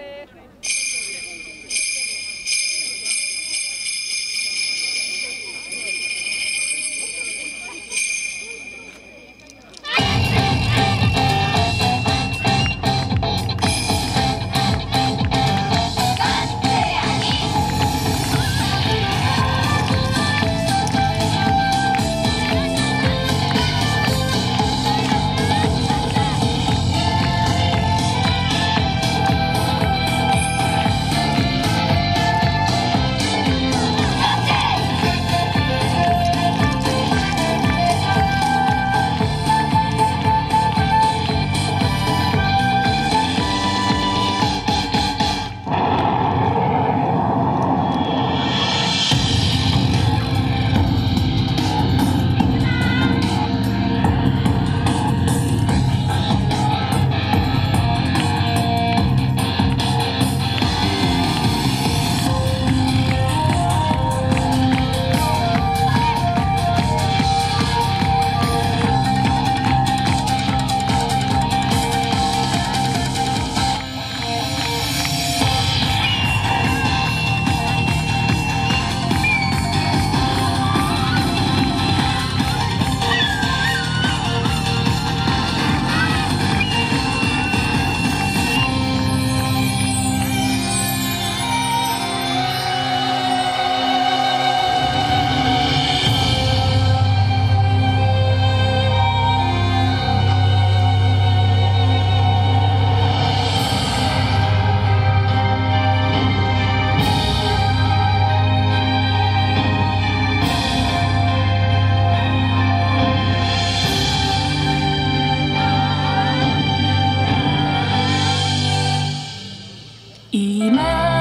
Ready. 今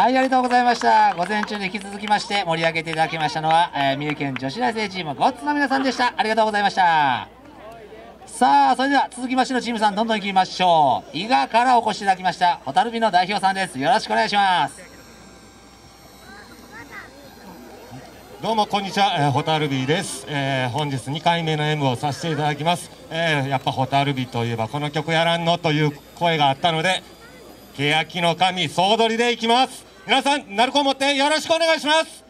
はい、ありがとうございました。午前中に引き続きまして盛り上げていただきましたのは、えー、三重県女子大生チームゴッツの皆さんでした。ありがとうございました。さあ、それでは続きましてのチームさん、どんどん行きましょう。伊賀からお越しいただきました、ホタルビの代表さんです。よろしくお願いします。どうもこんにちは、えー、ホタルビです、えー本日2回目の M をさせていただきます、えーやっぱホタルビといえばこの曲やらんのという声があったので欅の神総取りでいきます皆さん鳴子を持ってよろしくお願いします。